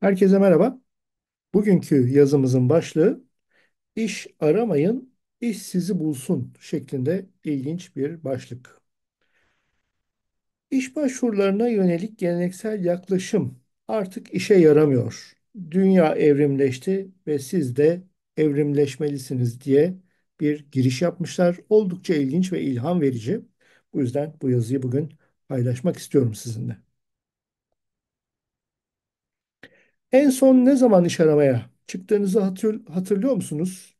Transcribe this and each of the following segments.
Herkese merhaba. Bugünkü yazımızın başlığı "İş aramayın, iş sizi bulsun" şeklinde ilginç bir başlık. İş başvurularına yönelik geleneksel yaklaşım artık işe yaramıyor. Dünya evrimleşti ve siz de evrimleşmelisiniz diye bir giriş yapmışlar. Oldukça ilginç ve ilham verici. Bu yüzden bu yazıyı bugün paylaşmak istiyorum sizinle. En son ne zaman iş aramaya çıktığınızı hatır- hatırlıyor musunuz?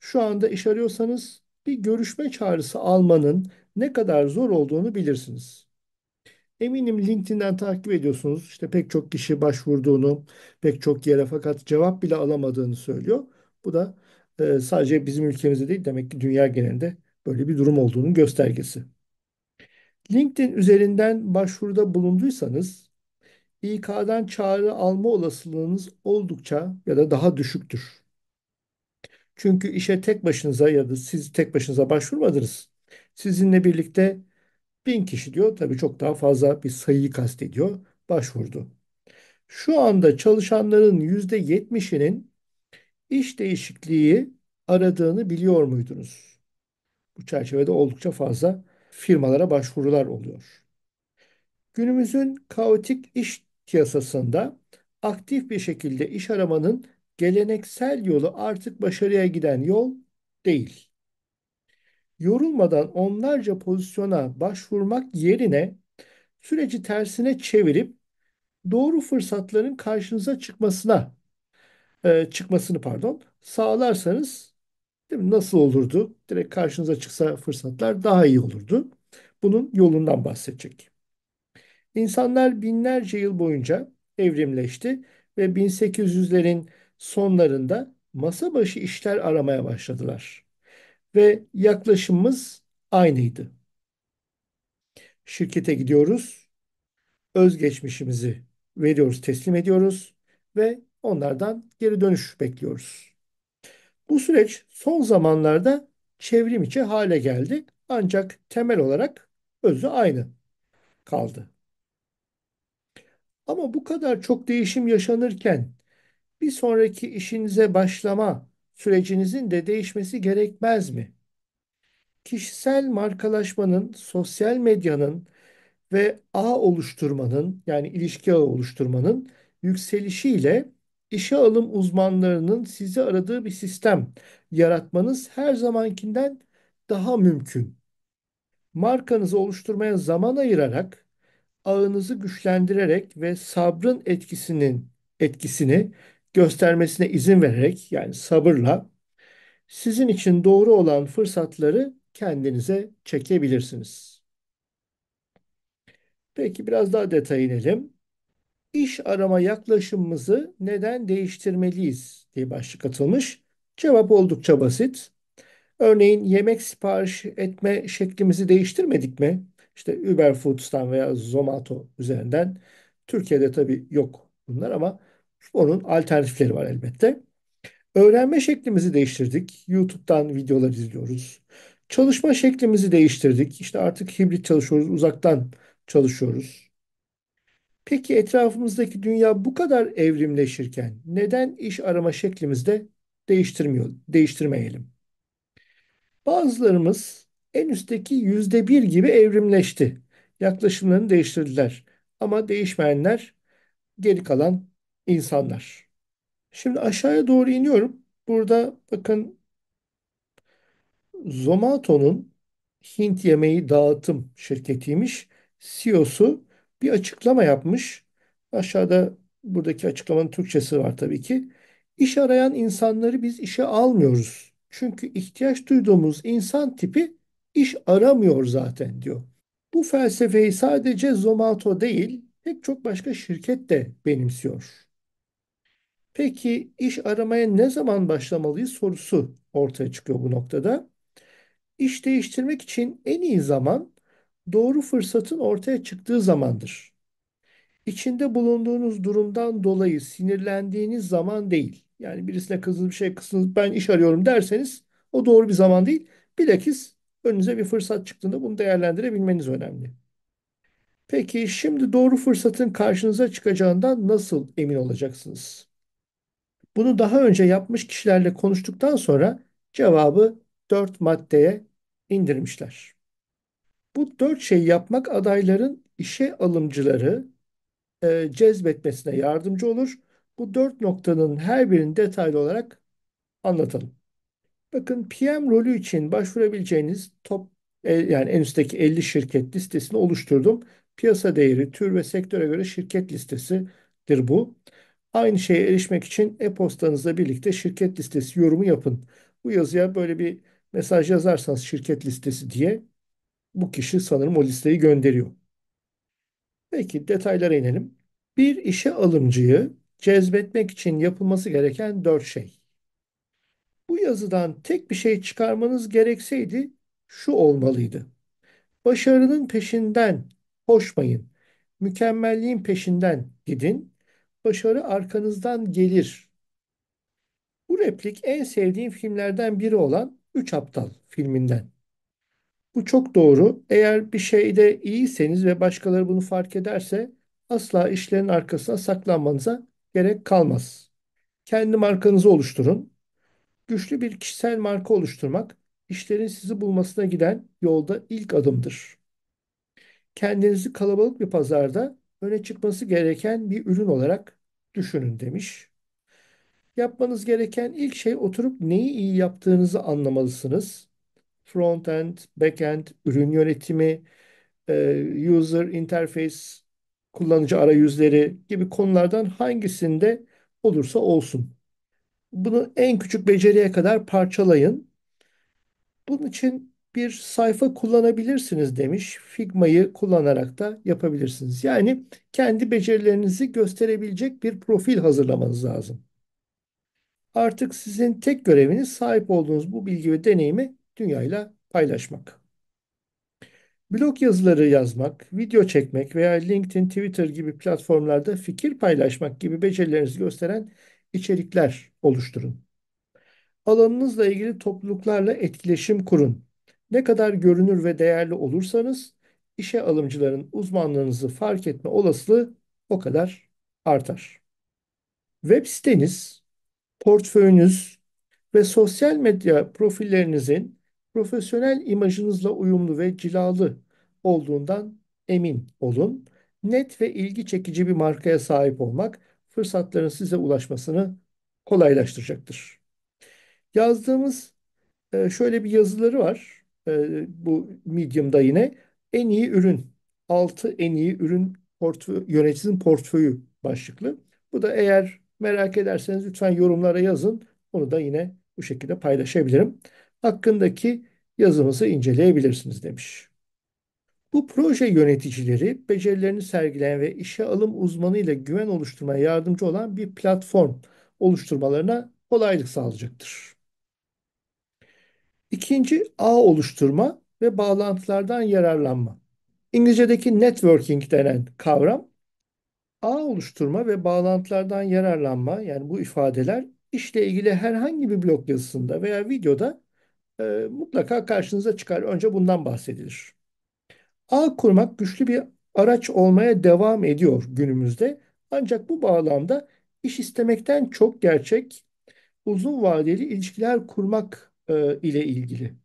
Şu anda iş arıyorsanız bir görüşme çağrısı almanın ne kadar zor olduğunu bilirsiniz. Eminim LinkedIn'den takip ediyorsunuz. İşte pek çok kişi başvurduğunu, pek çok yere fakat cevap bile alamadığını söylüyor. Bu da e, sadece bizim ülkemizde değil demek ki dünya genelinde böyle bir durum olduğunun göstergesi. LinkedIn üzerinden başvuruda bulunduysanız İK'dan çağrı alma olasılığınız oldukça ya da daha düşüktür. Çünkü işe tek başınıza ya da siz tek başınıza başvurmadınız. Sizinle birlikte bin kişi diyor. Tabii çok daha fazla bir sayıyı kastediyor. Başvurdu. Şu anda çalışanların yüzde yetmişinin iş değişikliği aradığını biliyor muydunuz? Bu çerçevede oldukça fazla firmalara başvurular oluyor. Günümüzün kaotik iş piyasasında aktif bir şekilde iş aramanın geleneksel yolu artık başarıya giden yol değil. Yorulmadan onlarca pozisyona başvurmak yerine süreci tersine çevirip doğru fırsatların karşınıza çıkmasına e, çıkmasını pardon sağlarsanız değil mi, nasıl olurdu? Direkt karşınıza çıksa fırsatlar daha iyi olurdu. Bunun yolundan bahsedecek. İnsanlar binlerce yıl boyunca evrimleşti ve 1800'lerin sonlarında masa başı işler aramaya başladılar. Ve yaklaşımımız aynıydı. Şirkete gidiyoruz, özgeçmişimizi veriyoruz, teslim ediyoruz ve onlardan geri dönüş bekliyoruz. Bu süreç son zamanlarda çevrim içi hale geldi ancak temel olarak özü aynı kaldı. Ama bu kadar çok değişim yaşanırken bir sonraki işinize başlama sürecinizin de değişmesi gerekmez mi? Kişisel markalaşmanın, sosyal medyanın ve ağ oluşturmanın yani ilişki ağı oluşturmanın yükselişiyle işe alım uzmanlarının sizi aradığı bir sistem yaratmanız her zamankinden daha mümkün. Markanızı oluşturmaya zaman ayırarak, ağınızı güçlendirerek ve sabrın etkisinin etkisini göstermesine izin vererek yani sabırla sizin için doğru olan fırsatları kendinize çekebilirsiniz. Peki biraz daha detaya inelim. İş arama yaklaşımımızı neden değiştirmeliyiz diye başlık atılmış. Cevap oldukça basit. Örneğin yemek sipariş etme şeklimizi değiştirmedik mi? İşte Uber Foods'tan veya Zomato üzerinden. Türkiye'de tabii yok bunlar ama onun alternatifleri var elbette. Öğrenme şeklimizi değiştirdik. YouTube'dan videolar izliyoruz. Çalışma şeklimizi değiştirdik. İşte artık hibrit çalışıyoruz, uzaktan çalışıyoruz. Peki etrafımızdaki dünya bu kadar evrimleşirken neden iş arama şeklimizde değiştirmiyor, değiştirmeyelim? Bazılarımız en üstteki yüzde bir gibi evrimleşti. Yaklaşımlarını değiştirdiler. Ama değişmeyenler geri kalan insanlar. Şimdi aşağıya doğru iniyorum. Burada bakın Zomato'nun Hint yemeği dağıtım şirketiymiş. CEO'su bir açıklama yapmış. Aşağıda buradaki açıklamanın Türkçesi var tabii ki. İş arayan insanları biz işe almıyoruz. Çünkü ihtiyaç duyduğumuz insan tipi iş aramıyor zaten diyor. Bu felsefeyi sadece Zomato değil, pek çok başka şirket de benimsiyor. Peki iş aramaya ne zaman başlamalıyız sorusu ortaya çıkıyor bu noktada. İş değiştirmek için en iyi zaman doğru fırsatın ortaya çıktığı zamandır. İçinde bulunduğunuz durumdan dolayı sinirlendiğiniz zaman değil. Yani birisine kızdınız bir şey kızdınız ben iş arıyorum derseniz o doğru bir zaman değil. Bilakis önünüze bir fırsat çıktığında bunu değerlendirebilmeniz önemli. Peki şimdi doğru fırsatın karşınıza çıkacağından nasıl emin olacaksınız? Bunu daha önce yapmış kişilerle konuştuktan sonra cevabı dört maddeye indirmişler. Bu dört şeyi yapmak adayların işe alımcıları e, cezbetmesine yardımcı olur. Bu dört noktanın her birini detaylı olarak anlatalım. Bakın PM rolü için başvurabileceğiniz top e, yani en üstteki 50 şirket listesini oluşturdum. Piyasa değeri, tür ve sektöre göre şirket listesidir bu. Aynı şeye erişmek için e-postanızla birlikte şirket listesi yorumu yapın. Bu yazıya böyle bir mesaj yazarsanız şirket listesi diye bu kişi sanırım o listeyi gönderiyor. Peki detaylara inelim. Bir işe alımcıyı cezbetmek için yapılması gereken dört şey. Bu yazıdan tek bir şey çıkarmanız gerekseydi şu olmalıydı. Başarının peşinden koşmayın. Mükemmelliğin peşinden gidin. Başarı arkanızdan gelir. Bu replik en sevdiğim filmlerden biri olan Üç Aptal filminden. Bu çok doğru. Eğer bir şeyde iyiyseniz ve başkaları bunu fark ederse asla işlerin arkasına saklanmanıza gerek kalmaz. Kendi markanızı oluşturun. Güçlü bir kişisel marka oluşturmak, işlerin sizi bulmasına giden yolda ilk adımdır. Kendinizi kalabalık bir pazarda öne çıkması gereken bir ürün olarak düşünün demiş. Yapmanız gereken ilk şey oturup neyi iyi yaptığınızı anlamalısınız. Front-end, back-end, ürün yönetimi, e, user interface, kullanıcı arayüzleri gibi konulardan hangisinde olursa olsun. Bunu en küçük beceriye kadar parçalayın. Bunun için bir sayfa kullanabilirsiniz demiş. Figma'yı kullanarak da yapabilirsiniz. Yani kendi becerilerinizi gösterebilecek bir profil hazırlamanız lazım. Artık sizin tek göreviniz sahip olduğunuz bu bilgi ve deneyimi dünyayla paylaşmak. Blog yazıları yazmak, video çekmek veya LinkedIn, Twitter gibi platformlarda fikir paylaşmak gibi becerilerinizi gösteren içerikler oluşturun. Alanınızla ilgili topluluklarla etkileşim kurun. Ne kadar görünür ve değerli olursanız işe alımcıların uzmanlığınızı fark etme olasılığı o kadar artar. Web siteniz, portföyünüz ve sosyal medya profillerinizin profesyonel imajınızla uyumlu ve cilalı olduğundan emin olun. Net ve ilgi çekici bir markaya sahip olmak fırsatların size ulaşmasını kolaylaştıracaktır. Yazdığımız e, şöyle bir yazıları var. E, bu Medium'da yine en iyi ürün, 6 en iyi ürün portföy, yöneticisinin portföyü başlıklı. Bu da eğer merak ederseniz lütfen yorumlara yazın. Onu da yine bu şekilde paylaşabilirim. Hakkındaki yazımızı inceleyebilirsiniz demiş. Bu proje yöneticileri becerilerini sergileyen ve işe alım uzmanı ile güven oluşturmaya yardımcı olan bir platform oluşturmalarına kolaylık sağlayacaktır. İkinci ağ oluşturma ve bağlantılardan yararlanma. İngilizce'deki networking denen kavram ağ oluşturma ve bağlantılardan yararlanma yani bu ifadeler işle ilgili herhangi bir blog yazısında veya videoda e, mutlaka karşınıza çıkar. Önce bundan bahsedilir. Ağ kurmak güçlü bir araç olmaya devam ediyor günümüzde. Ancak bu bağlamda iş istemekten çok gerçek uzun vadeli ilişkiler kurmak e, ile ilgili.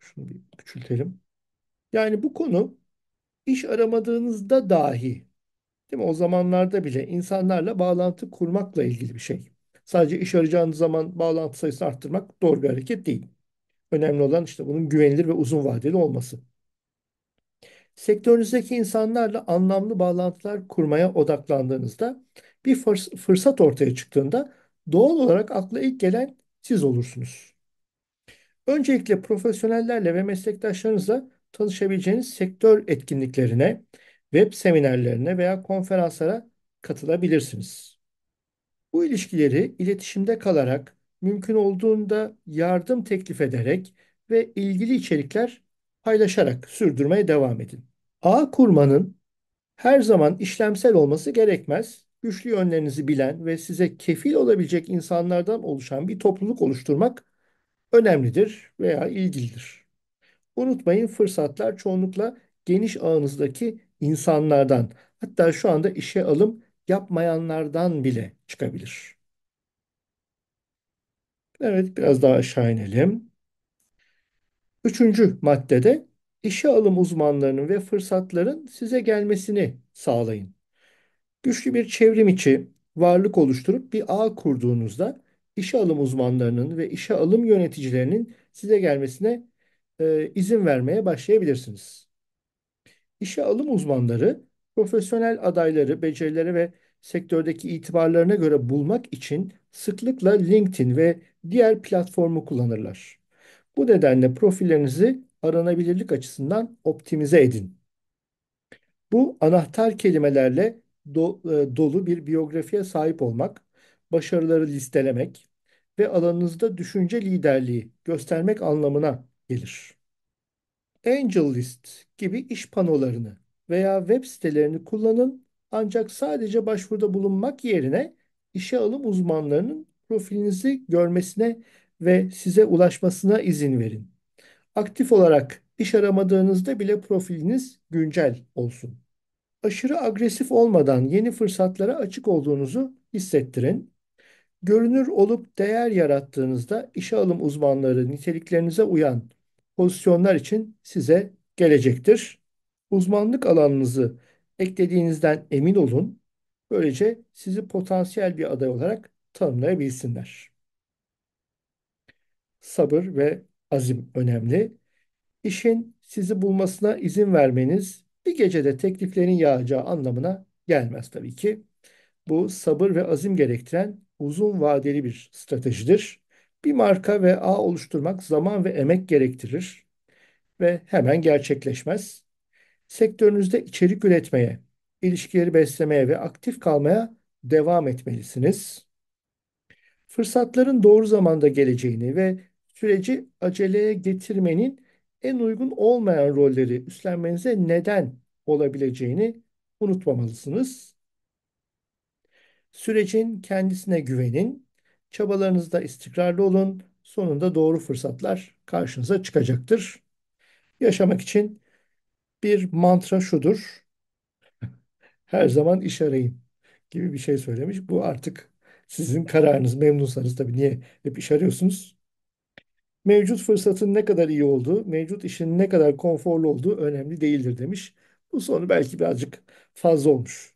Şunu bir küçültelim. Yani bu konu iş aramadığınızda dahi, değil mi? O zamanlarda bile insanlarla bağlantı kurmakla ilgili bir şey. Sadece iş arayacağınız zaman bağlantı sayısını arttırmak doğru bir hareket değil. Önemli olan işte bunun güvenilir ve uzun vadeli olması. Sektörünüzdeki insanlarla anlamlı bağlantılar kurmaya odaklandığınızda bir fırs- fırsat ortaya çıktığında doğal olarak akla ilk gelen siz olursunuz. Öncelikle profesyonellerle ve meslektaşlarınızla tanışabileceğiniz sektör etkinliklerine, web seminerlerine veya konferanslara katılabilirsiniz. Bu ilişkileri iletişimde kalarak, mümkün olduğunda yardım teklif ederek ve ilgili içerikler paylaşarak sürdürmeye devam edin. Ağ kurmanın her zaman işlemsel olması gerekmez. Güçlü yönlerinizi bilen ve size kefil olabilecek insanlardan oluşan bir topluluk oluşturmak önemlidir veya ilgilidir. Unutmayın fırsatlar çoğunlukla geniş ağınızdaki insanlardan, hatta şu anda işe alım yapmayanlardan bile çıkabilir. Evet, biraz daha aşağı inelim. Üçüncü maddede işe alım uzmanlarının ve fırsatların size gelmesini sağlayın. Güçlü bir çevrim içi varlık oluşturup bir ağ kurduğunuzda işe alım uzmanlarının ve işe alım yöneticilerinin size gelmesine e, izin vermeye başlayabilirsiniz. İşe alım uzmanları profesyonel adayları becerilere ve sektördeki itibarlarına göre bulmak için sıklıkla LinkedIn ve diğer platformu kullanırlar. Bu nedenle profillerinizi aranabilirlik açısından optimize edin. Bu anahtar kelimelerle do- e, dolu bir biyografiye sahip olmak, başarıları listelemek ve alanınızda düşünce liderliği göstermek anlamına gelir. Angel List gibi iş panolarını veya web sitelerini kullanın ancak sadece başvuruda bulunmak yerine işe alım uzmanlarının profilinizi görmesine ve size ulaşmasına izin verin. Aktif olarak iş aramadığınızda bile profiliniz güncel olsun. Aşırı agresif olmadan yeni fırsatlara açık olduğunuzu hissettirin. Görünür olup değer yarattığınızda işe alım uzmanları niteliklerinize uyan pozisyonlar için size gelecektir. Uzmanlık alanınızı eklediğinizden emin olun. Böylece sizi potansiyel bir aday olarak tanımlayabilsinler. Sabır ve azim önemli. İşin sizi bulmasına izin vermeniz bir gecede tekliflerin yağacağı anlamına gelmez tabii ki. Bu sabır ve azim gerektiren uzun vadeli bir stratejidir. Bir marka ve ağ oluşturmak zaman ve emek gerektirir ve hemen gerçekleşmez. Sektörünüzde içerik üretmeye, ilişkileri beslemeye ve aktif kalmaya devam etmelisiniz. Fırsatların doğru zamanda geleceğini ve süreci aceleye getirmenin en uygun olmayan rolleri üstlenmenize neden olabileceğini unutmamalısınız. Sürecin kendisine güvenin, çabalarınızda istikrarlı olun, sonunda doğru fırsatlar karşınıza çıkacaktır. Yaşamak için bir mantra şudur, her zaman iş arayın gibi bir şey söylemiş. Bu artık sizin kararınız. Memnunsanız tabii niye hep iş arıyorsunuz? Mevcut fırsatın ne kadar iyi olduğu, mevcut işin ne kadar konforlu olduğu önemli değildir demiş. Bu sonu belki birazcık fazla olmuş.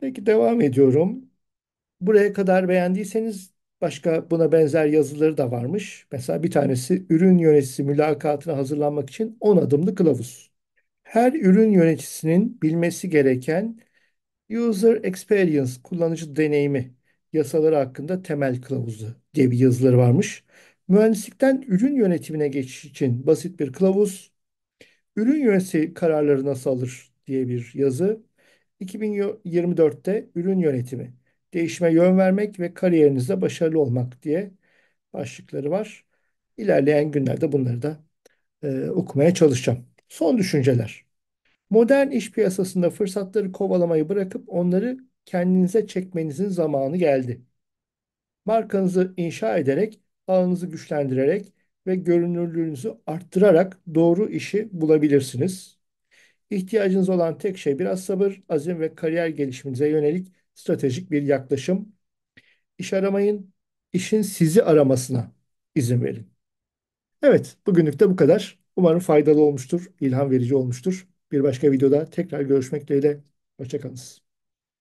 Peki devam ediyorum. Buraya kadar beğendiyseniz başka buna benzer yazıları da varmış. Mesela bir tanesi ürün yöneticisi mülakatına hazırlanmak için 10 adımlı kılavuz. Her ürün yöneticisinin bilmesi gereken User Experience, kullanıcı deneyimi yasaları hakkında temel kılavuzu diye bir yazıları varmış. Mühendislikten ürün yönetimine geçiş için basit bir kılavuz. Ürün yönetimi kararları nasıl alır diye bir yazı. 2024'te ürün yönetimi, değişime yön vermek ve kariyerinizde başarılı olmak diye başlıkları var. İlerleyen günlerde bunları da e, okumaya çalışacağım. Son düşünceler. Modern iş piyasasında fırsatları kovalamayı bırakıp onları kendinize çekmenizin zamanı geldi. Markanızı inşa ederek, ağınızı güçlendirerek ve görünürlüğünüzü arttırarak doğru işi bulabilirsiniz. İhtiyacınız olan tek şey biraz sabır, azim ve kariyer gelişiminize yönelik stratejik bir yaklaşım. İş aramayın, işin sizi aramasına izin verin. Evet, bugünlük de bu kadar. Umarım faydalı olmuştur, ilham verici olmuştur. Bir başka videoda tekrar görüşmek dileğiyle. Hoşçakalın.